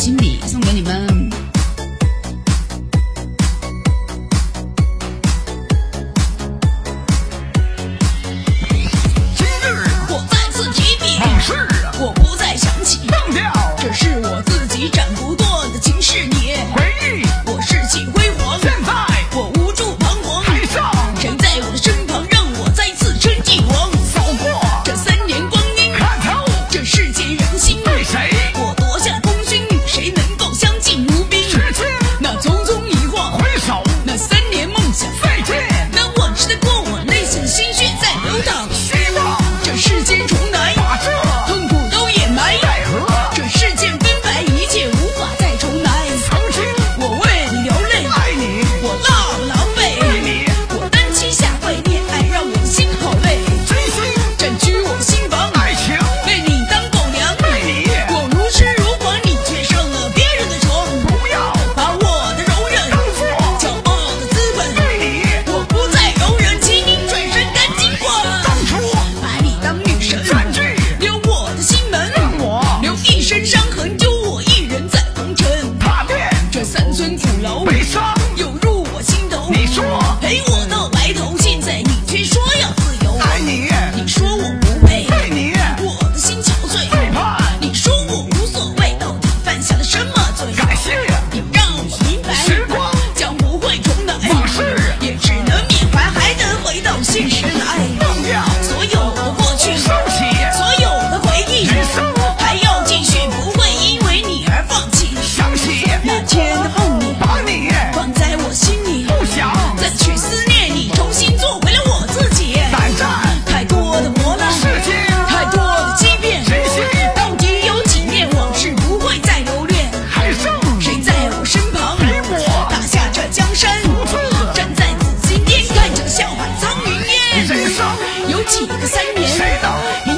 心里送给你们。今日我再次提笔往事我不再想起忘掉。这是我自己斩不断的情是你。回忆。一个三年。